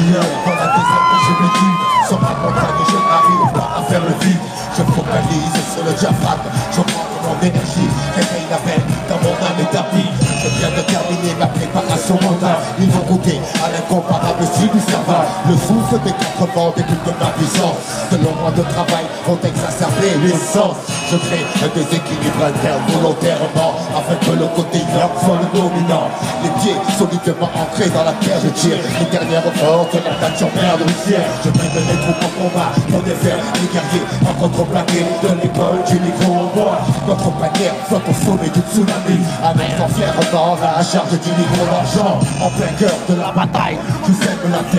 Dans la désert que j'ai vécu Sur ma montagne je n'arrive pas à faire le vide. Je focalise sur le diaphragme. Je prends mon énergie. Réveille la veine dans mon âme établie. Je viens de terminer ma préparation mentale. Ils vont goûter à l'incomparable style du cerveau. Le souffle des quatre vents décuple de ma puissance De longs mois de travail ont exacerbé l'essence Je crée un déséquilibre interne volontairement côté dominant Les pieds solidement ancrés dans la terre Je tire les dernières forces de la nature mère ciel Je prépare les troupes en combat pour défaire les guerriers. En contreplaqué de l'école du micro-bois. Notre bannière flotte au sommet du tsunami. Annonçant fièrement la charge du micro d'argent. En plein cœur de la bataille, tu sèmes la terre